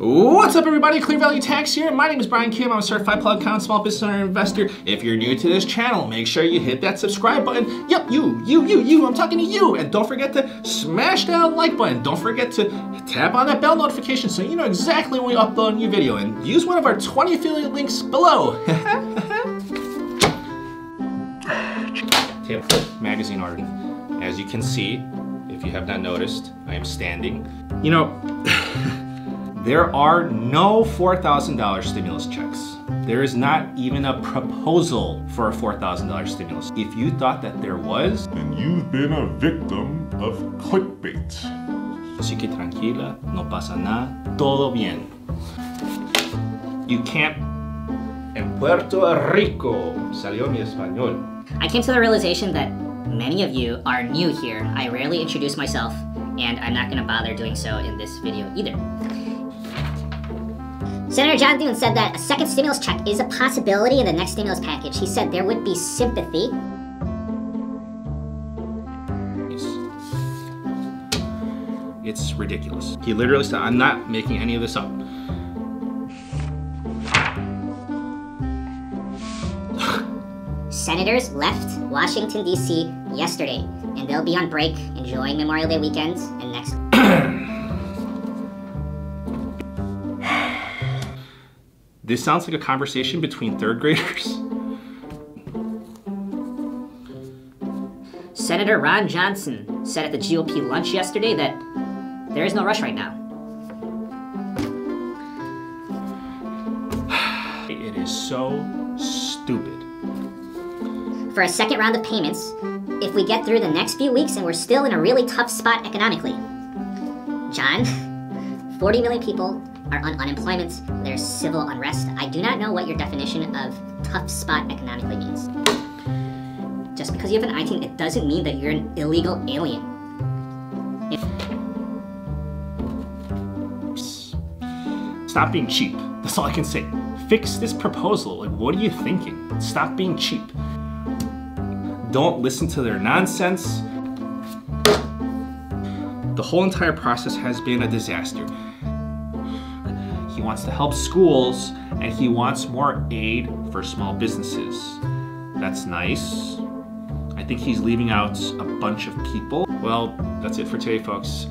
What's up everybody, Clear Value Tax here. My name is Brian Kim. I'm a certified public accountant, small business owner investor. If you're new to this channel, make sure you hit that subscribe button. Yep, you, you, you, you, I'm talking to you. And don't forget to smash that like button. Don't forget to tap on that bell notification so you know exactly when we upload a new video. And use one of our 20 affiliate links below. Tip magazine article. As you can see, if you have not noticed, I am standing. You know, there are no $4,000 stimulus checks. There is not even a proposal for a $4,000 stimulus. If you thought that there was, then you've been a victim of clickbait. así que tranquila, no pasa nada, todo bien. You can't. En Puerto Rico, salió mi español. I came to the realization that many of you are new here. I rarely introduce myself, and I'm not going to bother doing so in this video either. Senator John Thune said that a second stimulus check is a possibility in the next stimulus package. He said there would be sympathy. It's ridiculous. He literally said, I'm not making any of this up. Senators left Washington, D.C. yesterday, and they'll be on break enjoying Memorial Day weekend and next. This sounds like a conversation between third graders. Senator Ron Johnson said at the GOP lunch yesterday that there is no rush right now. It is so stupid. For a second round of payments, if we get through the next few weeks and we're still in a really tough spot economically. John, 40 million people are on unemployment. There's civil unrest. I do not know what your definition of tough spot economically means. Just because you have an ITIN, it doesn't mean that you're an illegal alien. If- Stop being cheap. That's all I can say. Fix this proposal. Like, what are you thinking? Stop being cheap. Don't listen to their nonsense. The whole entire process has been a disaster. He wants to help schools and he wants more aid for small businesses. That's nice. I think he's leaving out a bunch of people. Well, that's it for today, folks.